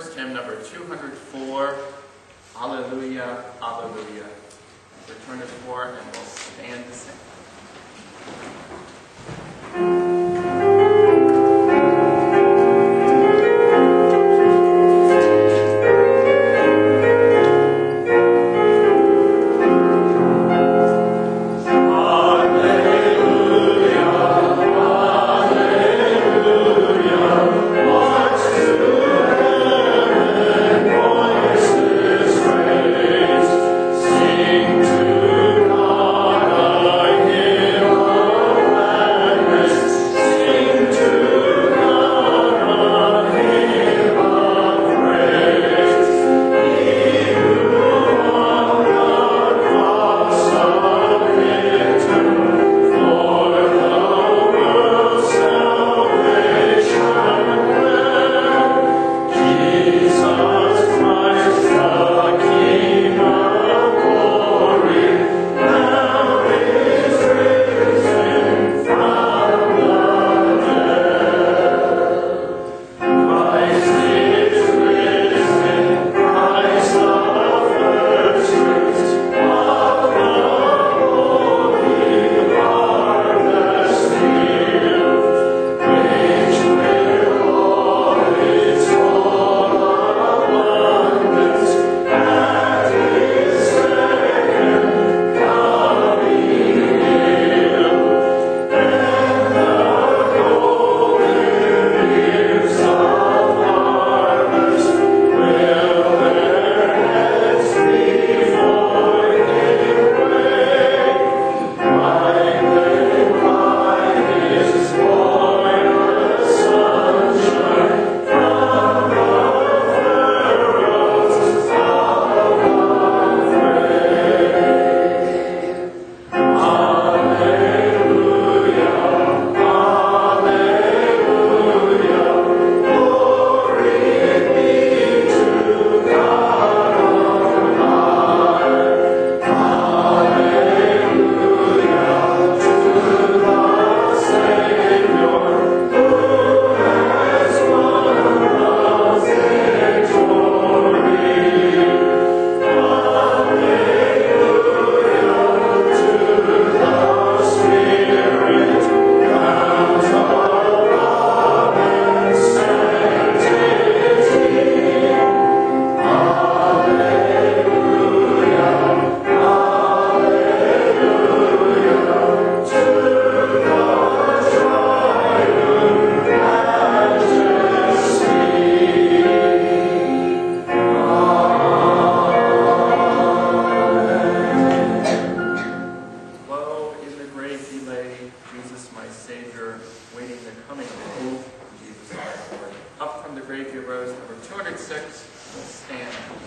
first hymn number 204, Alleluia, Alleluia. Return to four and we'll stand to sing. Number 206. We'll stand.